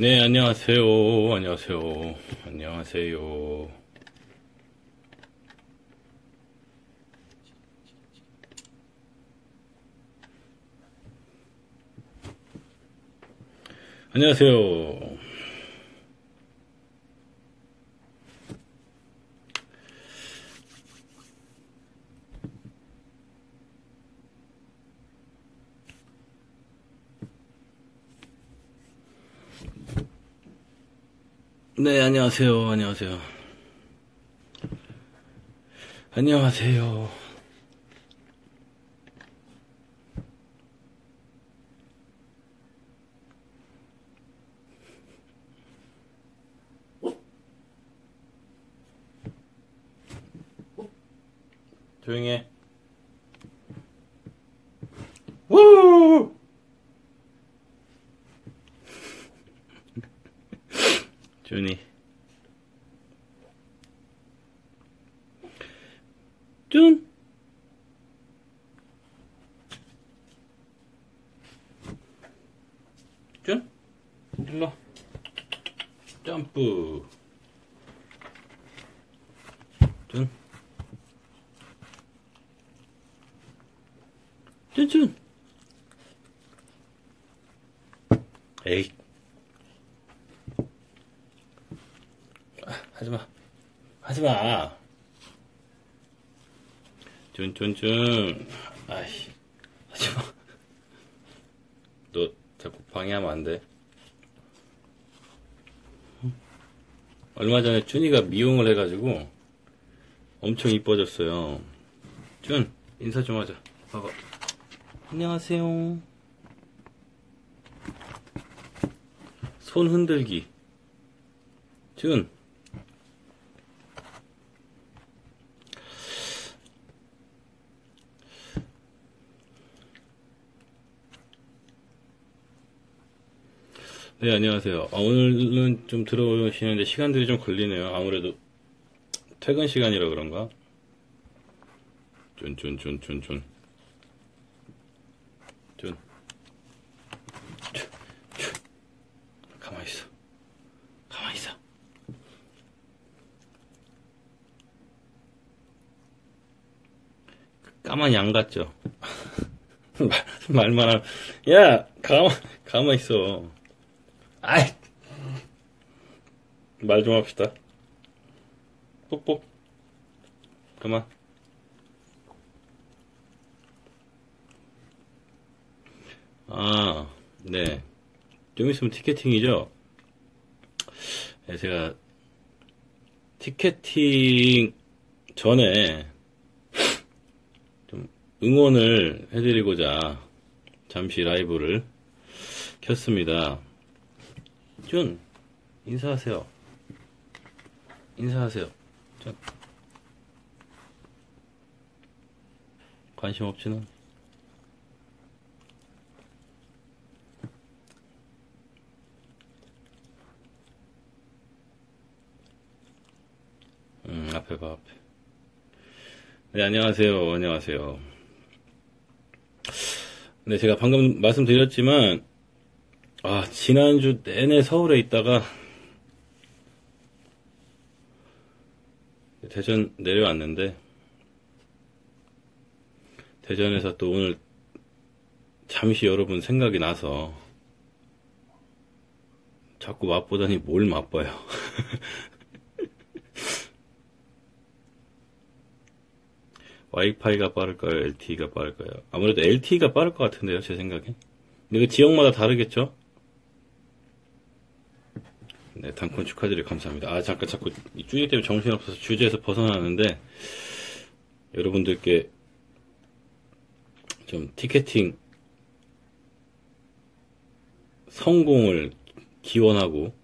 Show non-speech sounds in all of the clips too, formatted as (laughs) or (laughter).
네, 안녕하세요. 안녕하세요. 안녕하세요. 안녕하세요. 네, 안녕하세요. 안녕하세요. 안녕하세요. 조용히 해. 우! 준! 준? 일로. 점프. 준. 준, 준. 에이. 하지마. 하지마. 준, 준, 준. 아이씨. 하지 마. 너 자꾸 방해하면 안 돼. 얼마 전에 준이가 미용을 해가지고 엄청 이뻐졌어요. 준, 인사 좀 하자. 봐봐. 안녕하세요. 손 흔들기. 준. 네, 안녕하세요. 아, 오늘은 좀 들어오시는데 시간들이 좀 걸리네요. 아무래도 퇴근 시간이라 그런가? 준, 준. 가만히 있어. 가만히 있어. 까만 양 같죠? (laughs) 말, 말만 하면, 야! 가만, 가만 있어. 아이! 말 좀 합시다. 뽁뽁. 그만. 아, 네. 좀 있으면 티켓팅이죠? 네, 제가 티켓팅 전에 좀 응원을 해드리고자 잠시 라이브를 켰습니다. 준, 인사하세요. 인사하세요. 준. 관심 없지는? 음, 앞에 봐, 앞에. 네, 안녕하세요. 안녕하세요. 네, 제가 방금 말씀드렸지만, 아, 지난주 내내 서울에 있다가, 대전 내려왔는데, 대전에서 또 오늘 잠시 여러분 생각이 나서, 자꾸 맛보다니 뭘 맛봐요. (laughs) 와이파이가 빠를까요? LTE가 빠를까요? 아무래도 LTE가 빠를 것 같은데요, 제 생각엔. 근데 그 지역마다 다르겠죠? 네, 단콘 축하드리고 감사합니다. 아, 잠깐 자꾸 이 쭈이 때문에 정신없어서 주제에서 벗어나는데, 여러분들께 좀 티켓팅 성공을 기원하고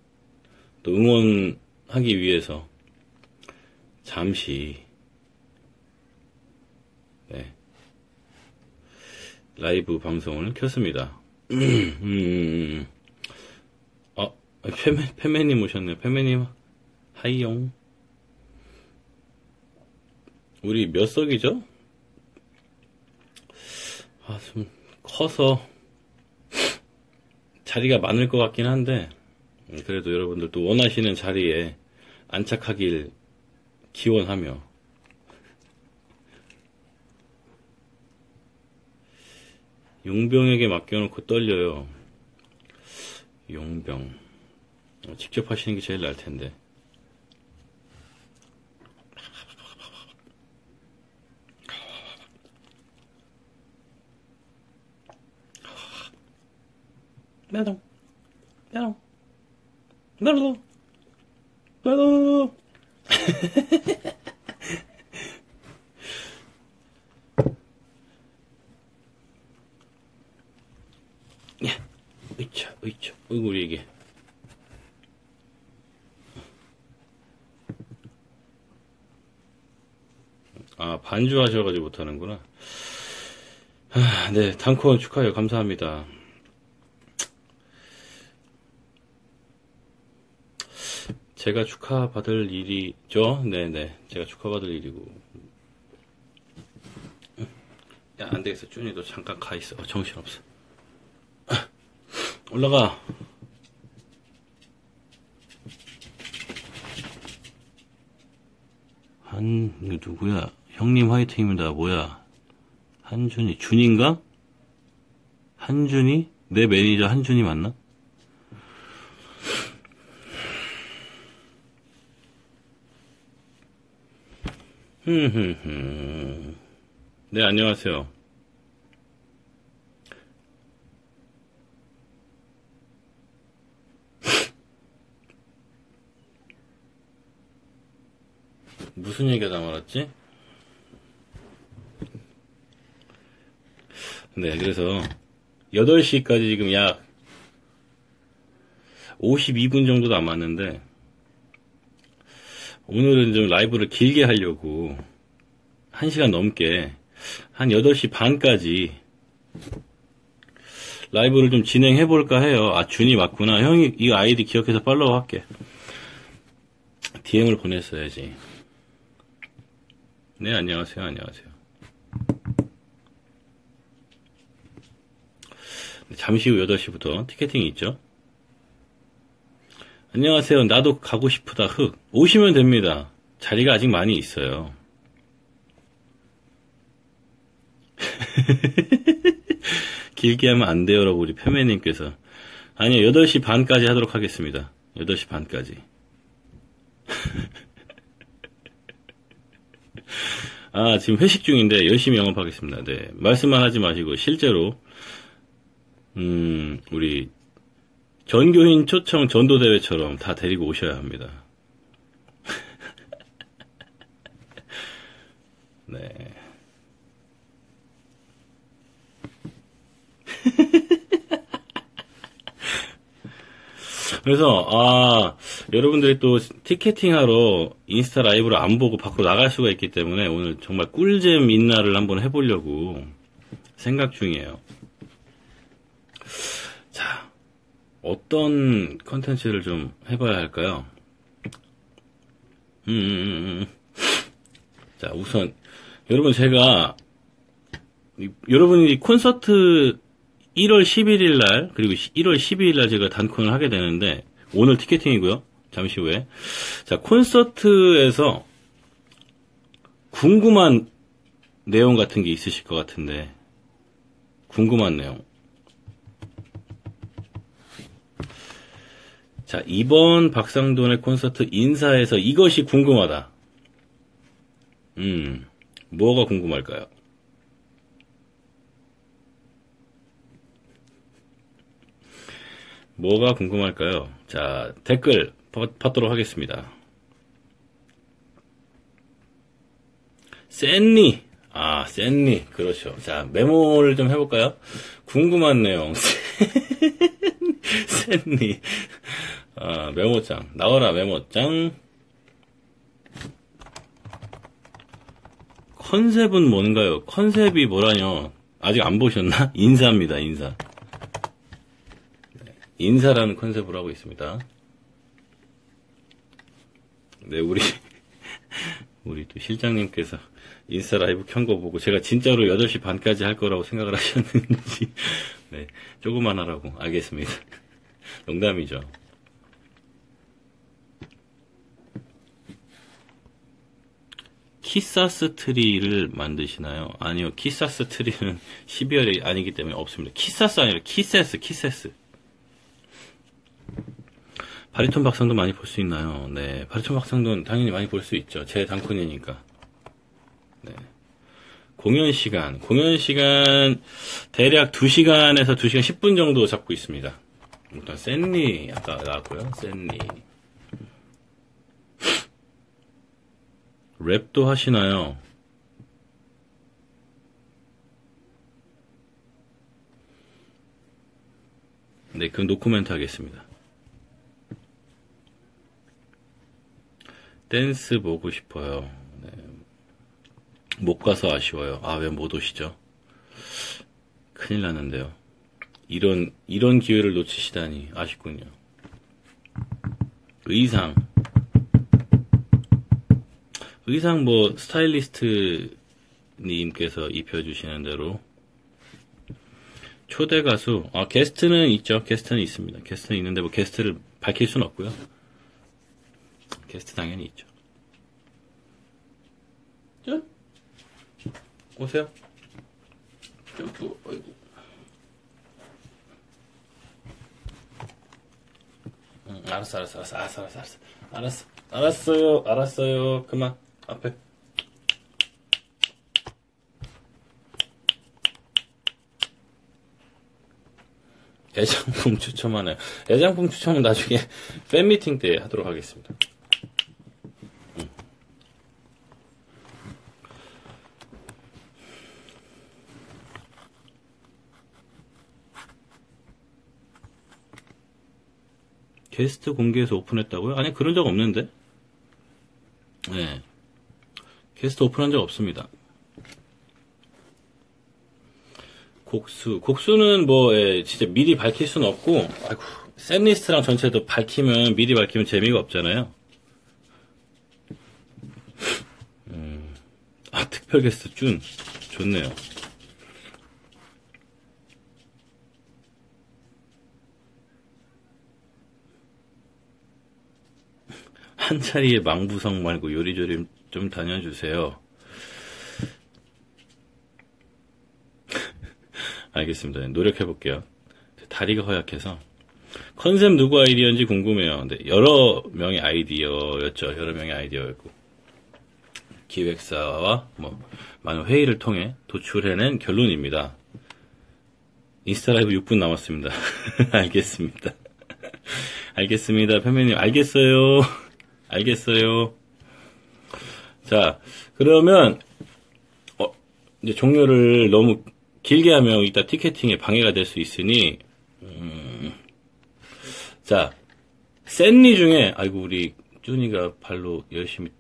또 응원하기 위해서 잠시 네. 라이브 방송을 켰습니다. (clears throat) 음, 아, 페메, 페메님 오셨네요. 페메님, 하이용. 우리 몇 석이죠? 아, 좀 커서 자리가 많을 것 같긴 한데, 음, 그래도 여러분들 또 원하시는 자리에 안착하길 기원하며 용병에게 맡겨놓고 떨려요. 용병. 어, 직접 하시는 게 제일 나을 텐데. 메롱, 메롱, 메롱, 메롱. 야, 으차, 으차, 이게. 아, 반주하셔가지고 못하는구나. 아, 네, 단콘 축하해요. 감사합니다. 제가 축하받을 일이죠? 네네. 제가 축하받을 일이고. 야, 안 되겠어. 준이도 잠깐 가 있어. 어, 정신없어. 올라가. 한, 누구야? 형님 화이팅입니다. 뭐야? 한준이, 준인가? 한준이? 내 매니저 한준이 맞나? (laughs) 네, 안녕하세요. (laughs) 무슨 얘기가 남았지? 네, 그래서 8시까지 지금 약 52분 정도 남았는데 오늘은 좀 라이브를 길게 하려고 1시간 넘게 한 8시 반까지 라이브를 좀 진행해 볼까 해요. 아, 준이 맞구나. 형이 이 아이디 기억해서 팔로우 할게. DM을 보냈어야지. 네, 안녕하세요. 안녕하세요. 잠시 후 8시부터 티켓팅이 있죠. 안녕하세요. 나도 가고 싶다. 흑. 오시면 됩니다. 자리가 아직 많이 있어요. (laughs) 길게 하면 안 돼요 라고 우리 페메님께서. 아니요, 8시 반까지 하도록 하겠습니다. 8시 반까지. (laughs) 아, 지금 회식 중인데 열심히 영업하겠습니다. 네. 말씀만 하지 마시고, 실제로, 음, 우리, 전교인 초청 전도대회처럼 다 데리고 오셔야 합니다. (laughs) 네. (laughs) 그래서 아 여러분들이 또 티켓팅하러 인스타 라이브를 안 보고 밖으로 나갈 수가 있기 때문에 오늘 정말 꿀잼 인나를 한번 해보려고 생각 중이에요. 자 어떤 컨텐츠를 좀 해봐야 할까요? 음, 음, 음, 음. 자 우선 여러분 제가 여러분이 콘서트 1월 11일 날 그리고 1월 12일 날 제가 단콘을 하게 되는데 오늘 티켓팅이고요. 잠시 후에 자 콘서트에서 궁금한 내용 같은 게 있으실 것 같은데 궁금한 내용. 자 이번 박상돈의 콘서트 인사에서 이것이 궁금하다. 음 뭐가 궁금할까요? 뭐가 궁금할까요? 자, 댓글 받도록 하겠습니다. 샌니. 아, 샌니. 그렇죠. 자, 메모를 좀 해볼까요? 궁금한 내용. (laughs) 샌니. 아, 메모장. 나와라, 메모장. 컨셉은 뭔가요? 컨셉이 뭐라뇨? 아직 안 보셨나? (laughs) 인사입니다, 인사. 인사라는 컨셉으로 하고 있습니다. 네, 우리, (laughs) 우리 또 실장님께서 인스타 라이브 켠 거 보고 제가 진짜로 8시 반까지 할 거라고 생각을 (laughs) 하셨는지, 네, 조금만 하라고. 알겠습니다. 농담이죠. 키사스 트리를 만드시나요? 아니요, 키사스 트리는 (laughs) 12월이 아니기 때문에 없습니다. 키사스 아니라 키세스, 키세스. 바리톤 박상도 많이 볼 수 있나요? 네, 바리톤 박상도 당연히 많이 볼 수 있죠. 제 단콘이니까. 네. 공연 시간, 공연 시간 대략 2시간에서 2시간 10분 정도 잡고 있습니다. 일단 샌리 아까 나왔고요. 샌리. 랩도 하시나요? 네, 그 노코멘트 하겠습니다. 댄스 보고 싶어요. 네. 못 가서 아쉬워요. 아, 왜 못 오시죠? 큰일 났는데요. 이런, 이런 기회를 놓치시다니 아쉽군요. 의상. 의상 뭐 스타일리스트님께서 입혀주시는 대로. 초대 가수. 아 게스트는 있죠. 게스트는 있습니다. 게스트는 있는데 뭐 게스트를 밝힐 순 없고요. 게스트 당연히 있죠. 쭉 오세요. 쭉 아이고. 응, 알았어 알았어 알았어 알았어 알았어 알았어. 알았어요 알았어요. 그만. 앞에. 애장품 추첨하네요. 애장품 추첨은 나중에 (laughs) 팬미팅 때 하도록 하겠습니다. 게스트 공개해서 오픈했다고요? 아니, 그런 적 없는데? 네. 게스트 오픈한 적 없습니다. 곡수. 곡수는 뭐, 예, 진짜 미리 밝힐 수는 없고, 아이고, 샌 리스트랑 전체도 밝히면, 미리 밝히면 재미가 없잖아요. 음, 아, 특별 게스트 준. 좋네요. 한 자리에 망부성 말고 요리조리 좀 다녀주세요. (laughs) 알겠습니다. 노력해볼게요. 다리가 허약해서. 컨셉 누구 아이디어인지 궁금해요. 근데 여러 명의 아이디어였죠. 여러 명의 아이디어였고. 기획사와 뭐, 많은 회의를 통해 도출해낸 결론입니다. 인스타 라이브 6분 남았습니다. (laughs) 알겠습니다. (laughs) 알겠습니다. 편매님, 알겠어요. 알겠어요. 자, 그러면, 어, 이제 종료를 너무 길게 하면 이따 티켓팅에 방해가 될 수 있으니, 음, 자, 샌리 중에, 아이고, 우리 쭈니가 발로 열심히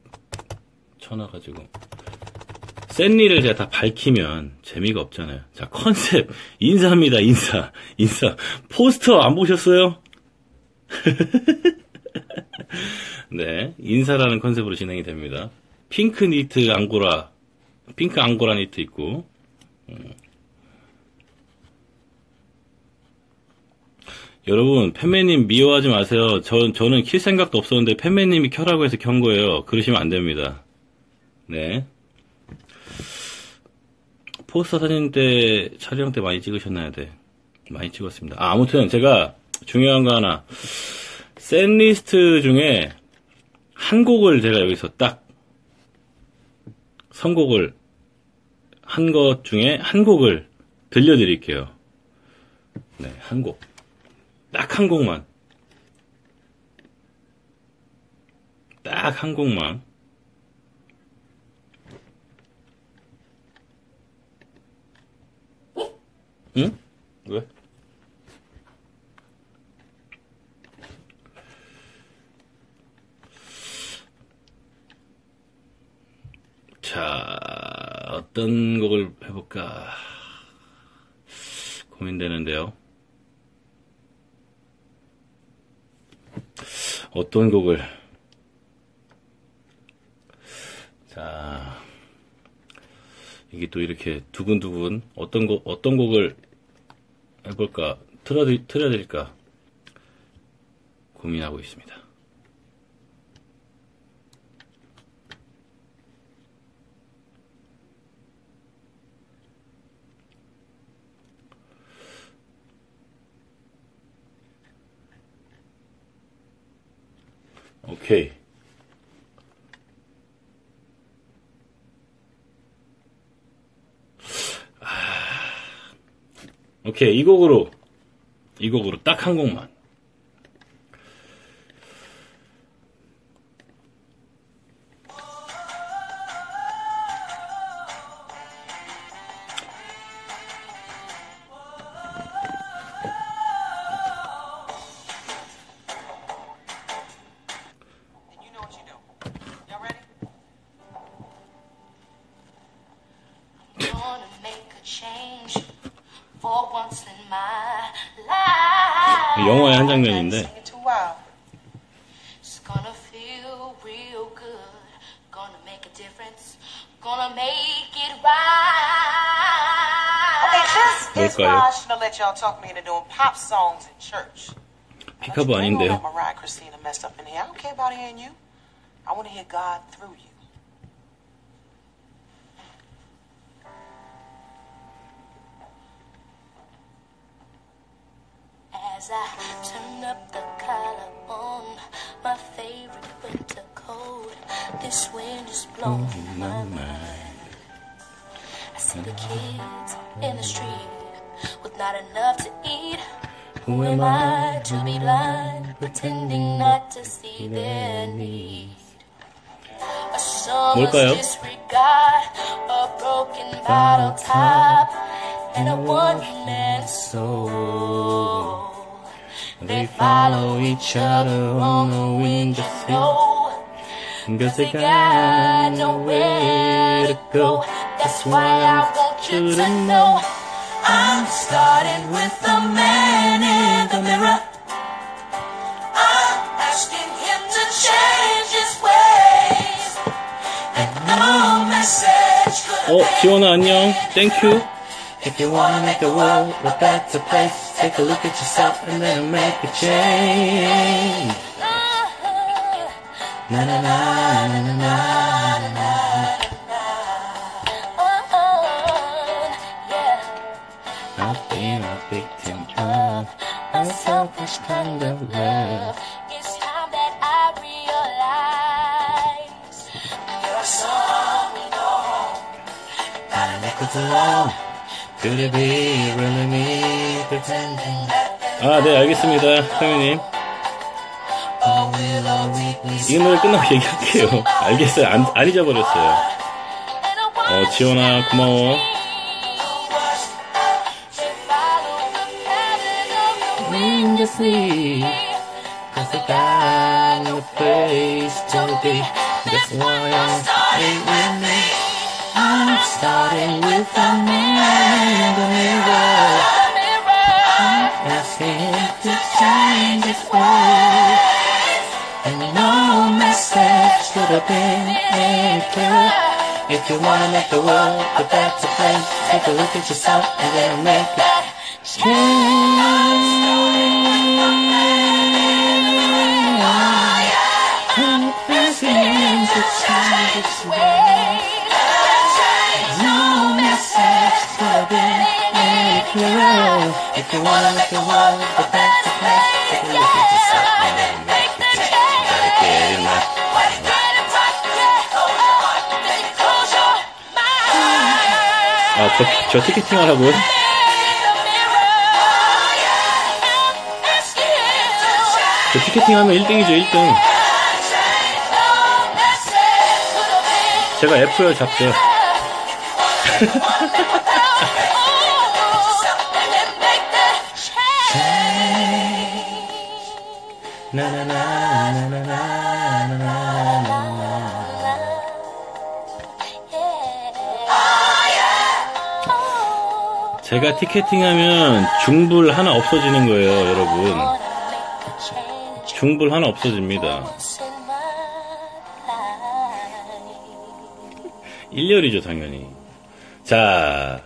쳐놔가지고, 샌리를 제가 다 밝히면 재미가 없잖아요. 자, 컨셉, 인사입니다, 인사. 인사. 포스터 안 보셨어요? (laughs) 네, 인사라는 컨셉으로 진행이 됩니다. 핑크 니트 앙고라, 핑크 앙고라 니트 있고, 음. 여러분, 팬매님 미워하지 마세요. 저, 저는 킬 생각도 없었는데 팬매님이 켜라고 해서 켠 거예요. 그러시면 안 됩니다. 네. 포스터 사진 때, 촬영 때 많이 찍으셨나요? 네. 많이 찍었습니다. 아, 아무튼 제가 중요한 거 하나. 샌 리스트 중에 한 곡을 제가 여기서 딱 선곡을 한 것 중에 한 곡을 들려드릴게요. 네, 한 곡. 딱 한 곡만. 딱 한 곡만. 응? 왜? 자, 어떤 곡을 해볼까 고민되는데요. 어떤 곡을 자 이게 또 이렇게 두근두근 어떤 곡 어떤 곡을 해볼까 틀어 틀어야 될까 고민하고 있습니다. 오케이. 아, 오케이. 이 곡으로, 이 곡으로 딱 한 곡만. About hearing you. I want to hear God through you. As I turn up the collar on my favorite winter coat, this wind is blowing my mind. I see the kids in the street with not enough to eat. Who am I to be blind, pretending not to see their need? A summer's 뭘까요? disregard, a broken bottle top, and a one-man soul. They follow each other on the wind, just know. Cause They got nowhere to go. That's why I want you to know. I'm starting with the man in the mirror. I'm asking him to change his ways. And no message could 어, 지원아 안녕. 땡큐. If you wanna make the world a better place, take a look at yourself and then make a change. Na na na na na na na Been a victim of a selfish kind of love. It's time that I realize there are some we know. Gotta look at alone. Could it be really me pretending? 아, 네, 알겠습니다. weakness 이 노래 끝나고 얘기할게요. 알겠어요. 안, 안 잊어버렸어요. 어, 지원아, 고마워. Sea? Cause I got no place to be. That's why I'm starting with me. I'm starting with the man in the mirror. I'm asking to change his ways. And no message could have been any clearer. If you wanna make the world a better place, take a look at yourself and then make it change. Any clearer. If you wanna make the world a better place, take a look at yourself and then make it change. Gotta get in there. 아, 저, 저 티켓팅 하라고요? 저 티켓팅 하면 1등이죠, 1등. 제가 F열 잡죠. 제가 티켓팅하면 중불 하나 없어지는 거예요, 여러분. 중불 하나 없어집니다. 1열이죠, 당연히. 자,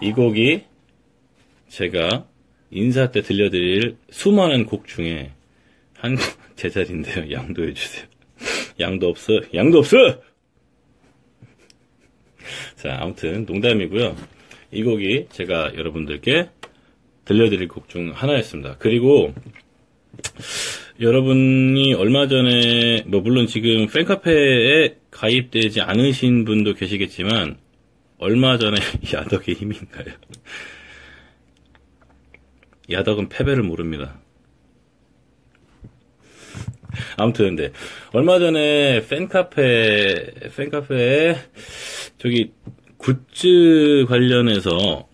이 곡이 제가 인사 때 들려드릴 수많은 곡 중에 한곡 제자리인데요. 양도해 주세요. 양도 없어. 양도 없어! (laughs) 자, 아무튼 농담이고요. 이 곡이 제가 여러분들께 들려드릴 곡 중 하나였습니다. 그리고 여러분이 얼마 전에, 뭐, 물론 지금 팬카페에 가입되지 않으신 분도 계시겠지만, 얼마 전에 (laughs) 야덕의 힘인가요? (laughs) 야덕은 패배를 모릅니다. (laughs) 아무튼, 근데, 얼마 전에 팬카페, 팬카페에, 저기, 굿즈 관련해서,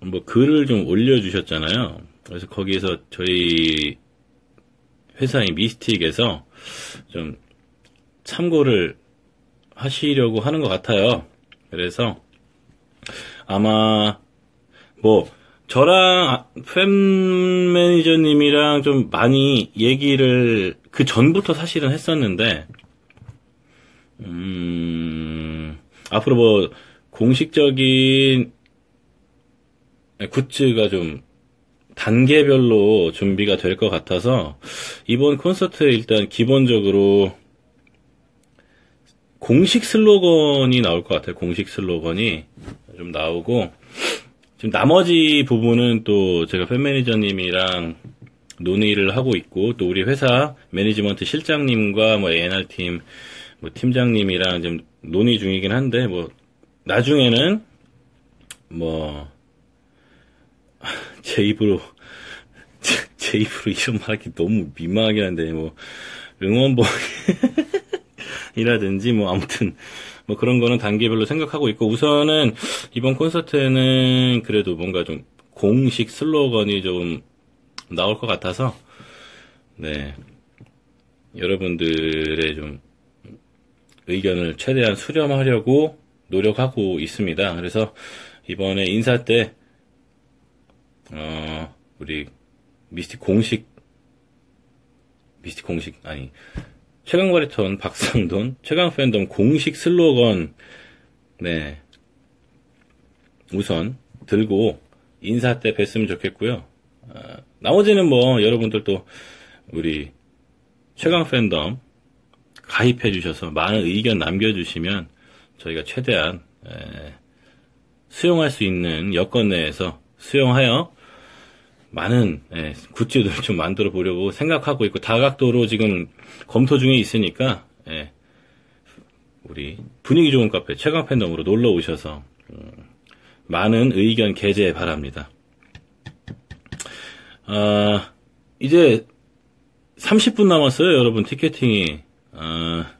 뭐, 글을 좀 올려주셨잖아요. 그래서 거기에서 저희 회사인 미스틱에서 좀 참고를 하시려고 하는 것 같아요. 그래서 아마 뭐 저랑 팬 매니저님이랑 좀 많이 얘기를 그 전부터 사실은 했었는데 음 앞으로 뭐 공식적인 굿즈가 좀 단계별로 준비가 될 것 같아서 이번 콘서트에 일단 기본적으로 공식 슬로건이 나올 것 같아요. 공식 슬로건이 좀 나오고 지금 나머지 부분은 또 제가 팬 매니저님이랑 논의를 하고 있고 또 우리 회사 매니지먼트 실장님과 뭐 A&R 팀, 뭐 팀장님이랑 좀 논의 중이긴 한데 뭐 나중에는 뭐 (laughs) 제 입으로 제, (laughs) 제 입으로 이런 말하기 너무 민망하긴 한데 뭐 응원봉이라든지 뭐 아무튼 뭐 그런 거는 단계별로 생각하고 있고 우선은 이번 콘서트에는 그래도 뭔가 좀 공식 슬로건이 좀 나올 것 같아서 네 여러분들의 좀 의견을 최대한 수렴하려고 노력하고 있습니다. 그래서 이번에 인사 때 어, 우리 미스틱 공식 미스틱 공식 아니 최강 바리톤 박상돈 최강 팬덤 공식 슬로건 네 우선 들고 인사 때 뵀으면 좋겠고요. 아, 나머지는 뭐 여러분들 또 우리 최강 팬덤 가입해 주셔서 많은 의견 남겨주시면 저희가 최대한 에, 수용할 수 있는 여건 내에서 수용하여 많은 예, 굿즈들 좀 만들어 보려고 생각하고 있고 다각도로 지금 검토 중에 있으니까 예, 우리 분위기 좋은 카페 최강 팬덤으로 놀러 오셔서 음, 많은 의견 게재 바랍니다. 아, 이제 30분 남았어요, 여러분 티켓팅이 아,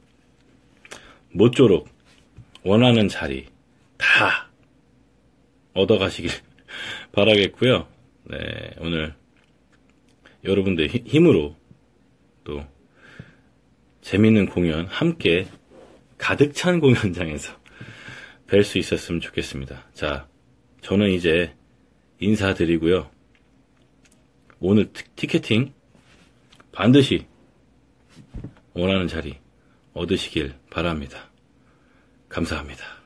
모쪼록 원하는 자리 다 얻어가시길 (laughs) 바라겠고요. 네, 오늘 여러분들 의 힘으로 또 재밌는 공연 함께 가득 찬 공연장에서 (laughs) 뵐 수 있었으면 좋겠습니다. 자, 저는 이제 인사드리고요. 오늘 티- 티켓팅 반드시 원하는 자리 얻으시길 바랍니다. 감사합니다.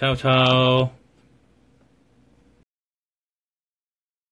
차오 차오.